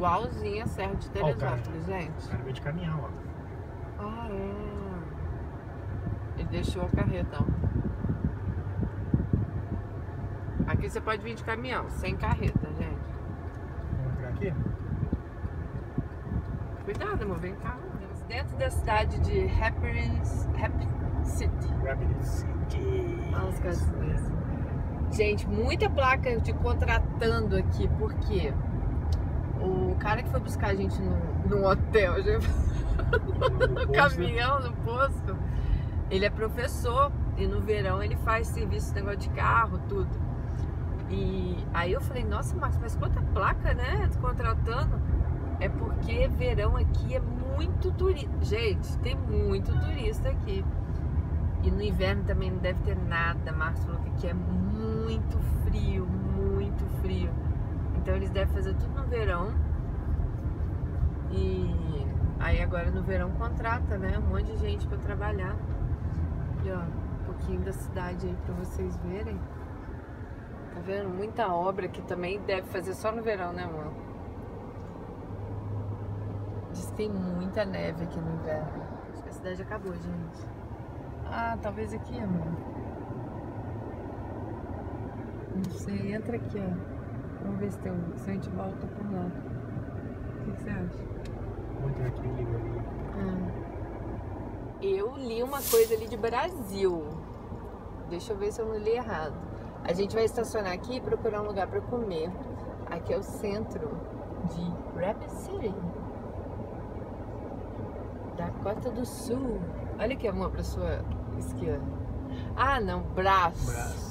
igualzinho a Serra de Ó. Teresópolis, gente. O cara veio de caminhão, ó. Ah, é. Ele deixou a carreta, ó. Aqui você pode vir de caminhão, sem carreta, gente. Vamos entrar aqui? Cuidado, amor, vem cá. Dentro da cidade de Happiness, Happy City. Rapid City. Olha os casinhas. Gente, muita placa de contratando aqui, porque o cara que foi buscar a gente no, no hotel, já no caminhão, no posto, ele é professor e no verão ele faz serviço, negócio de carro, tudo. E aí eu falei, nossa, Marcos, mas quanta placa, né? Contratando. É porque verão aqui é muito turista. Gente, tem muito turista aqui. E no inverno também não deve ter nada. Marcos falou que aqui é muito frio, muito frio. Então eles devem fazer tudo no verão. E aí agora no verão contrata, né? Um monte de gente pra trabalhar. E ó, um pouquinho da cidade aí pra vocês verem. Tá vendo? Muita obra que também deve fazer só no verão, né, amor? Diz que tem muita neve aqui no inverno. Acho que a cidade acabou, gente. Ah, talvez aqui, amor. Não sei, entra aqui, ó. Vamos ver se, tem, um- se a gente volta por lá. O que, que você acha? Entrar aqui, liga ali. Eu li uma coisa ali de Brasil. Deixa eu ver se eu não li errado. A gente vai estacionar aqui e procurar um lugar para comer. Aqui é o centro de Rapid City. Dakota do Sul. Olha aqui, amor, pra sua esquerda. Ah, não, Brás. Brás.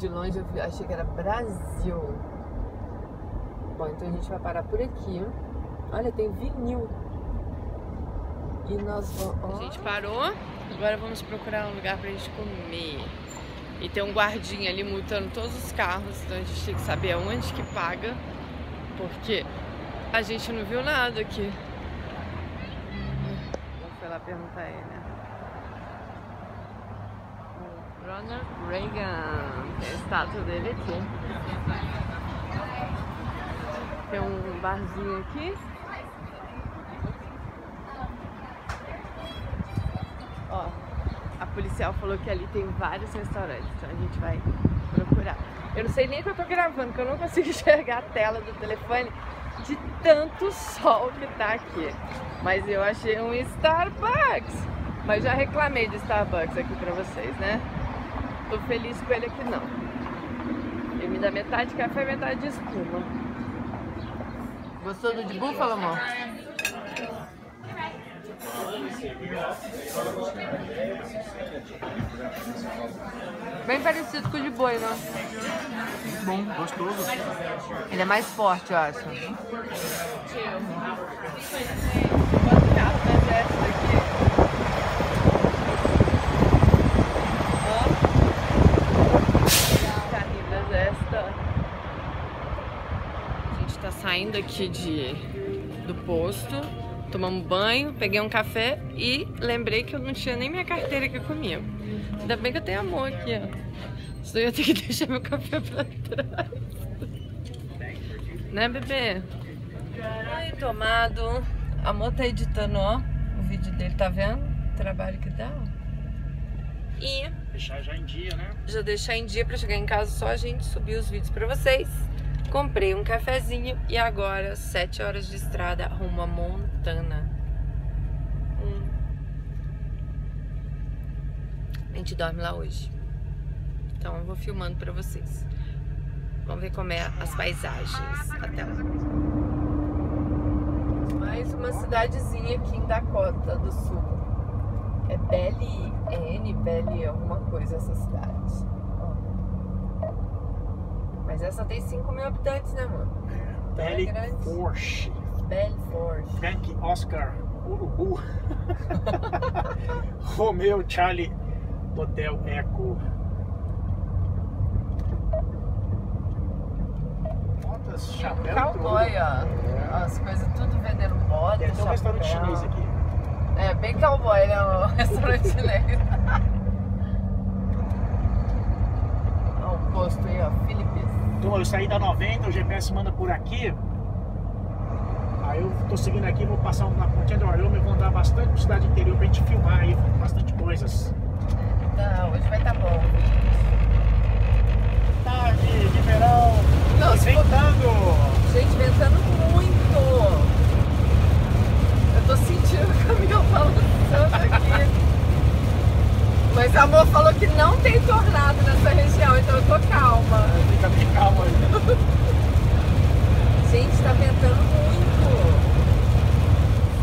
De longe eu achei que era Brasil. Bom, então a gente vai parar por aqui. Olha, tem vinil. E nós vamos. A gente parou, agora vamos procurar um lugar pra gente comer. E tem um guardinha ali multando todos os carros, então a gente tem que saber aonde que paga, porque a gente não viu nada aqui. Vamos lá perguntar a ele. né? O Ronald Reagan, tem a estátua dele aqui. Tem um barzinho aqui. Ó, a policial falou que ali tem vários restaurantes, então a gente vai procurar. Eu não sei nem que eu tô gravando, porque eu não consigo enxergar a tela do telefone de tanto sol que tá aqui. Mas eu achei um Starbucks. Mas já reclamei de Starbucks aqui pra vocês, né? Tô feliz com ele aqui não. Ele me dá metade de café, metade de espuma. Gostou do de búfalo, amor? Bem parecido com o de boi, né? Bom, gostoso. Ele é mais forte, eu acho. A gente tá saindo aqui de, do posto, tomamos banho, peguei um café e lembrei que eu não tinha nem minha carteira aqui comigo. Ainda bem que eu tenho amor aqui, ó. Senão eu ia ter que deixar meu café pra trás. Né, bebê? Ai, tomado. A amor tá editando, ó. O vídeo dele, tá vendo? O trabalho que dá, ó. E Deixar já em dia, né? já deixar em dia pra chegar em casa só a gente subir os vídeos pra vocês. Comprei um cafezinho e agora 7 horas de estrada rumo a Montana. Hum. A gente dorme lá hoje. Então eu vou filmando pra vocês. Vamos ver como é as paisagens até lá. Mais uma cidadezinha aqui em Dakota do Sul. É Belly N, Belly alguma coisa essa cidade. Mas essa tem 5 mil habitantes, né, mano? Belly É grande. Force. Belfort. Frank Oscar Urubu. Romeu Charlie Hotel Eco. Botas, chapéu Cowboy, ó. As coisas tudo vendendo bota, Tem até um restaurante chinês aqui. É, bem cowboy, né? O restaurante chinês. Ó, o posto aí, ó. Philippines. Então eu saí da 90, o GPS manda por aqui. Aí eu tô seguindo aqui, vou passar na pontinha do Wyoming, vou andar bastante por cidade interior pra gente filmar aí bastante coisas. Tá, hoje vai estar bom. Tarde Tá de verão, Não, se for- ventando. Gente, ventando muito. Eu tô sentindo o caminhão balançando aqui. Mas a amor falou que não tem tornado nessa região, então eu tô calma. Fica bem calmo aí. Gente, tá ventando muito.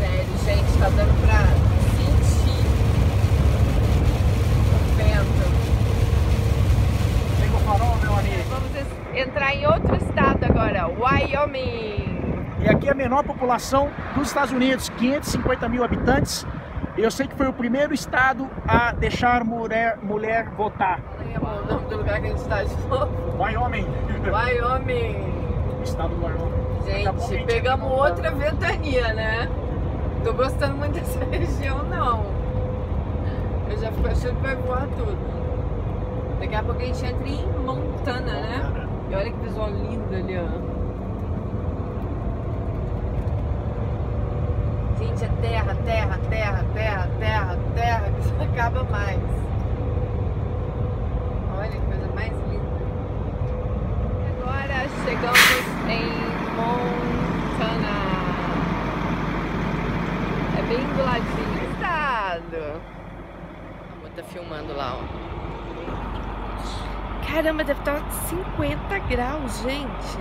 Sério, gente, tá dando pra sentir o vento. Pega o farol, meu amigo. Vamos entrar em outro estado agora, Wyoming. E aqui é a menor população dos Estados Unidos, 550 mil habitantes. Eu sei que foi o primeiro estado a deixar mulher, mulher votar. O nome do lugar que a gente tá de novo. Wyoming. Wyoming. estado do Wyoming. Gente, pegamos outra ventania, né? Tô gostando muito dessa região, não. Eu já fico achando que vai voar tudo. Daqui a pouco a gente entra em Montana, né? E olha que visual lindo ali, ó. Gente, é terra, terra, terra, terra, terra, terra, que não acaba mais. Olha que coisa mais linda. Agora chegamos em Montana. É bem do ladinho do estado. Vou tá filmando lá, ó. Caramba, deve estar 50 graus, gente.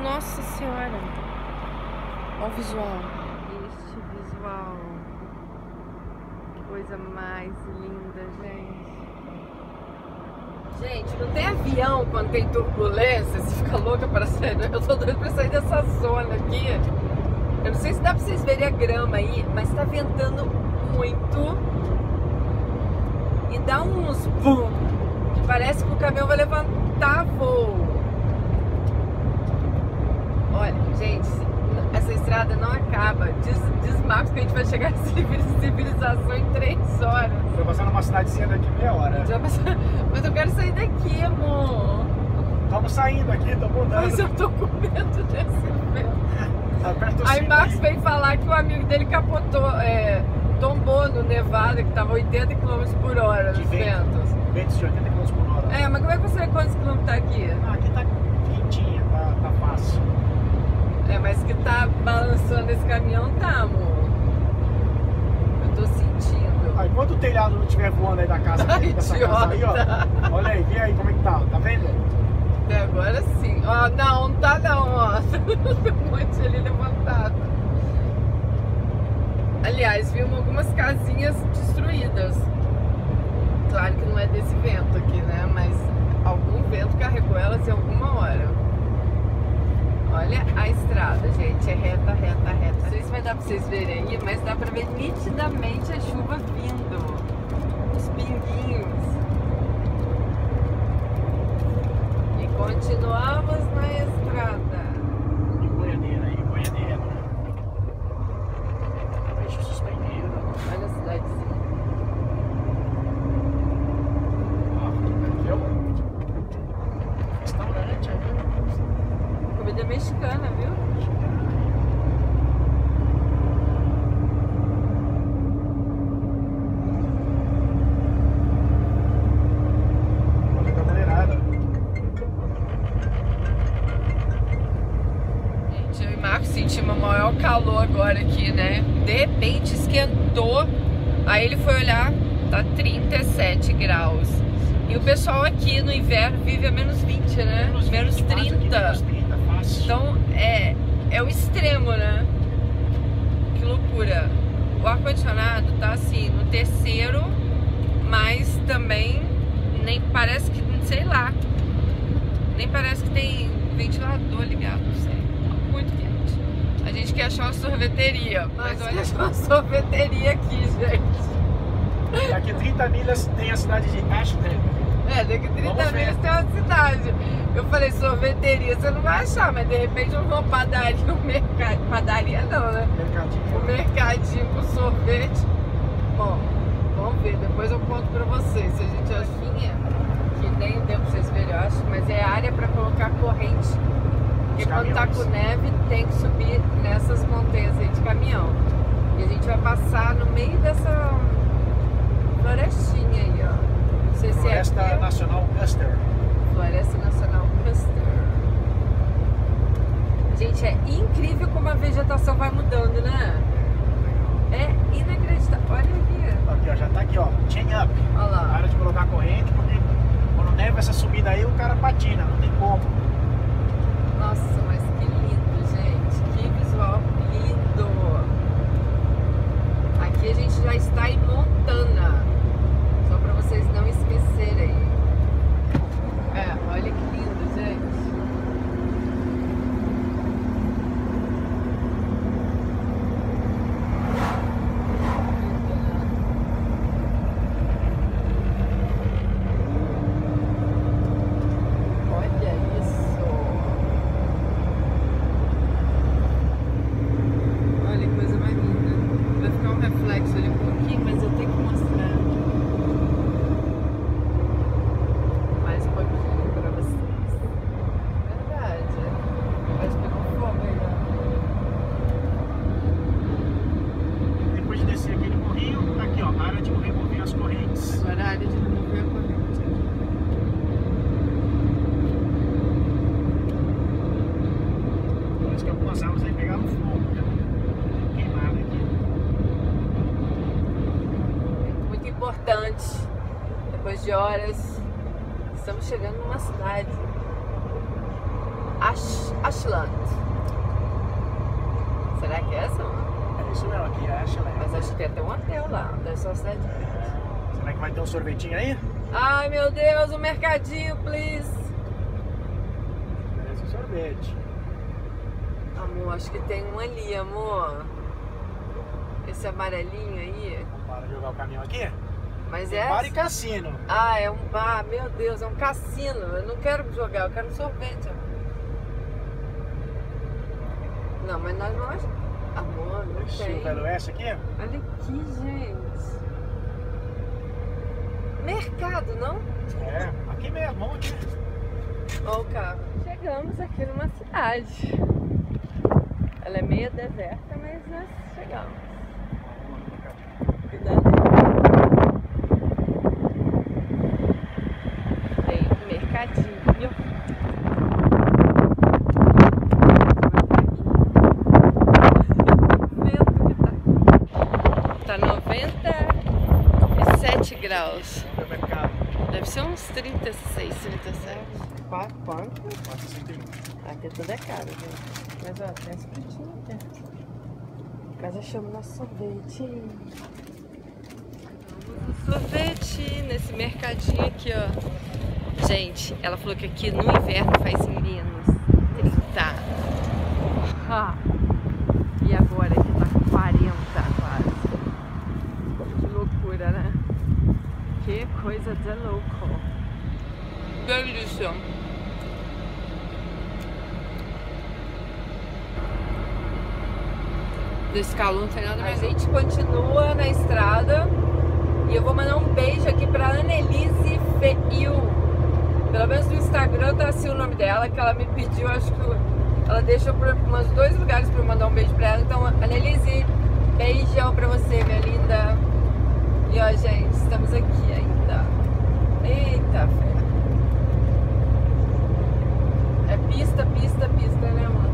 Nossa senhora. Olha o visual. Este visual. Que coisa mais linda, gente. Gente, não tem avião quando tem turbulência, você fica louca para sair. Eu tô doida pra sair dessa zona aqui. Eu não sei se dá pra vocês verem a grama aí, mas tá ventando muito. E dá uns bum, parece que o caminhão vai levantar voo. Olha, gente, essa estrada não acaba. Diz, diz Marcos que a gente vai chegar à civil- civilização em três horas. Foi passar numa cidadezinha daqui meia hora. Mas eu quero sair daqui, amor. Estamos saindo aqui, estamos Mas andando. eu tô com medo desse o Aí Marcos veio falar que o amigo dele capotou, é, tombou no Nevada, que tava 80 km por hora De nos vento. ventos. Ventos de 80 km por hora. É, mas como é que você vê quantos quilômetros tá aqui? Ah, aqui tá quentinha, tá, tá fácil. É, mas que tá balançando esse caminhão, tá, amor? Eu tô sentindo. Ah, enquanto o telhado não estiver voando aí da casa, Ai, dessa casa aí, ó. Olha aí, vê aí como é que tá, tá vendo? Até agora sim. Ó, não, não tá não, ó. Tem um monte ali levantado. Aliás, vimos algumas casinhas destruídas. Claro que não é desse vento aqui, né? Mas algum vento carregou elas em alguma hora. Olha a estrada, gente. É reta, reta, reta. Não sei se vai dar pra vocês verem aí, mas dá pra ver nitidamente a chuva vindo. Os pinguinhos. E continuamos na estrada. E boiadeira aí, boiadeira. Peixe suspendido. Olha a cidadezinha. Ó, aqui é o restaurante aí. Comida mexicana, viu? Olha da maneirada. Gente, eu e Marcos sentimos o maior calor agora aqui, né? De repente esquentou. Aí ele foi olhar, tá 37 graus. E o pessoal aqui no inverno vive a menos 20, né? Menos 20, quase aqui, 30. Menos 30, fácil. Então é, é o extremo, né? Que loucura. O ar-condicionado tá assim no terceiro, mas também nem parece que, sei lá, nem parece que tem ventilador ligado, não sei. Achar uma sorveteria, mas olha só uma sorveteria aqui, gente. Daqui 30 milhas tem a cidade de Ashland. É, daqui 30 Vamos ver. milhas tem uma cidade. Eu falei, sorveteria, você não vai achar, mas de repente eu vou padaria, um mercado. Padaria não, né? O Mercadinho. mercadinho com sorvete. Bom, vamos ver, depois eu conto pra vocês. Se a gente achinha, que nem deu pra vocês verem, eu acho, mas é área pra colocar corrente Porque quando tá com neve tem que subir nessas montanhas aí de caminhão. E a gente vai passar no meio dessa florestinha aí, ó. Não sei se Floresta é aqui. Nacional Custer. Floresta Nacional Custer. Gente, é incrível como a vegetação vai mudando, né? É inacreditável. Olha aqui. Aqui, ó, já tá aqui, ó. Chain up. Olha lá. Para de colocar corrente, porque quando neva essa subida aí, o cara patina, não tem como. Nossa, mas que lindo, gente. Que visual lindo. Aqui a gente já está em Montana. Só para vocês não esquecerem. É, olha que lindo, gente. Olha isso. Olha que coisa mais linda. Vai ficar um reflexo ali um pouquinho, mas eu tenho que mostrar mais um pouquinho pra vocês. Verdade. Pode pegar um fogo aí, ó. Depois de descer aquele morrinho, tá aqui, ó. Área de remover as correntes. Agora a área de remover a corrente. Parece que algumas árvores aí pegaram fogo, né? Queimada aqui. Muito importante. Depois de horas, estamos chegando numa cidade. Ash, Ashland. Será que é essa? É isso mesmo, aqui é Ashland. Mas acho que tem até um hotel lá. Deve ser uma cidade. Será que vai ter um sorvetinho aí? Ai meu Deus, um mercadinho, please. Parece um sorvete. Acho que tem um ali, amor. Esse amarelinho aí. Para jogar o caminhão aqui. Mas Tem é. bar e cassino. Ah, é um bar, meu Deus, é um cassino. Eu não quero jogar, eu quero um sorvete. amor. Não, mas nós não ach- Amor, não Estilo tem. Velho Oeste aqui. Olha aqui, gente. Mercado, não? É, aqui mesmo, aqui. Olha o carro. Chegamos aqui numa cidade. Ela é meio deserta, mas nós chegamos. Cuidado aí. Tem um mercadinho. Tá. Tá 97 graus. Deve ser uns 36, 37. Quanto? Quanto? 461. Aqui tudo é caro. Mas ó, tem as frutinhas aqui. Casa chama nosso sorvete. Sorvete nesse mercadinho aqui, ó. Gente, ela falou que aqui no inverno faz menos 30. Ah, e agora aqui tá 40 quase. Que loucura, né? Que coisa de louco. Delícia. Desse calor não tem nada mais. A gente continua na estrada e eu vou mandar um beijo aqui pra Annelise Feil. Pelo menos no Instagram tá assim o nome dela, que ela me pediu, acho que ela deixou por umas dois lugares pra eu mandar um beijo pra ela. Então, Annelise, beijão pra você, minha linda. E ó, gente, estamos aqui ainda. Eita, fé. É pista, pista, pista, né, amor?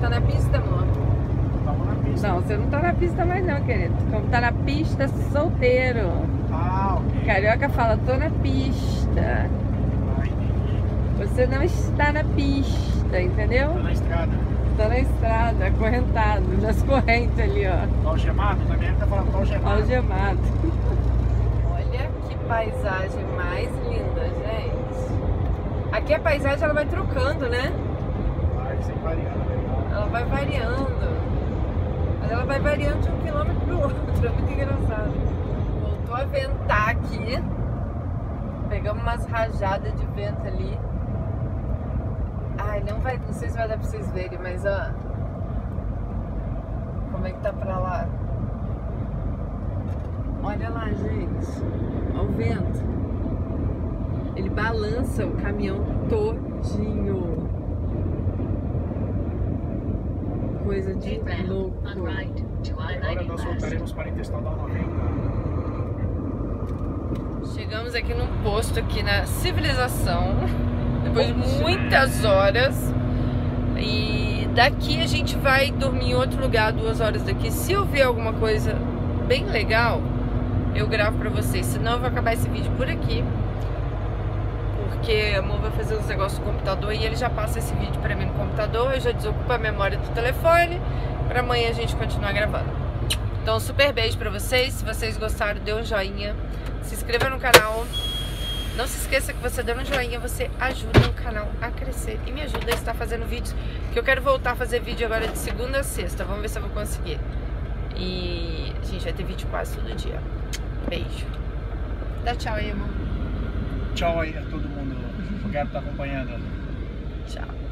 Tá na pista, amor? Vamos na pista. Não, você não tá na pista mais não, querido. Como tá na pista, solteiro. Ah, ok. Carioca fala, tô na pista. Ah. Você não está na pista, entendeu? Tô na estrada. Tá na estrada, acorrentado, nas correntes ali, ó. Algemado? Também ele tá falando algemado. Algemado. Olha que paisagem mais linda, gente. Aqui a paisagem ela vai trocando, né? Vai sem variando, legal. Ela vai variando. Mas ela vai variando de um quilômetro pro outro. É muito engraçado. Voltou a ventar aqui. Pegamos umas rajadas de vento ali. Ai, não vai. Não sei se vai dar pra vocês verem, mas ó. Como é que tá pra lá? Olha lá, gente. Olha o vento. Ele balança o caminhão todinho. Coisa de louco. Agora nós voltaremos para a Intestinal 90. Chegamos aqui num posto aqui na civilização, depois de muitas horas. E daqui a gente vai dormir em outro lugar, duas horas daqui. Se eu ver alguma coisa bem legal, eu gravo pra vocês. Senão eu vou acabar esse vídeo por aqui. Porque a amor vai fazer uns negócios no computador e ele já passa esse vídeo pra mim no computador. Eu já desocupo a memória do telefone. Pra amanhã a gente continuar gravando. Então, super beijo pra vocês. Se vocês gostaram, dê um joinha se inscreva no canal. Não se esqueça que você dando um joinha, você ajuda o canal a crescer e me ajuda a estar fazendo vídeos. Que eu quero voltar a fazer vídeo agora de segunda a sexta. Vamos ver se eu vou conseguir. E a gente vai ter vídeo quase todo dia. Beijo. Dá tchau aí, amor. Tchau aí a todo mundo. Obrigado por estar acompanhando. Tchau.